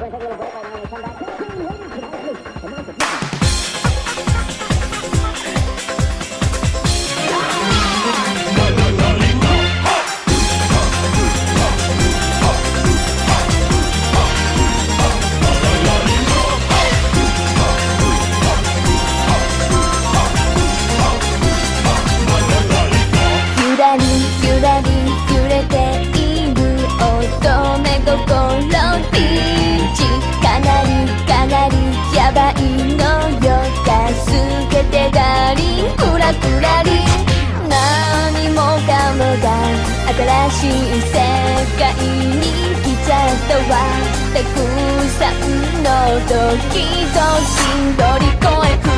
We're going to take a little break right now. When we come back, 新しい世界に来ちゃったわ。たくさんの時々乗り越え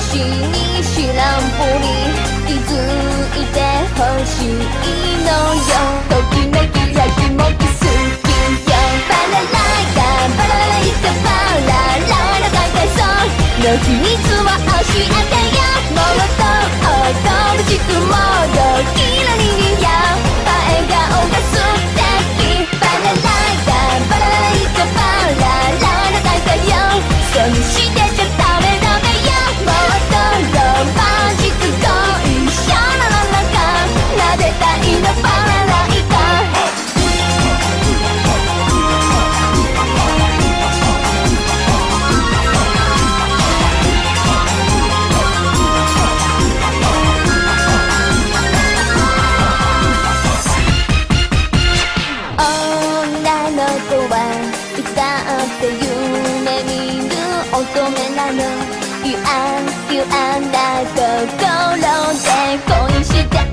しに知らんぷり気づいてほしいのよ。って夢見る乙女なの。You and you and 心で恋して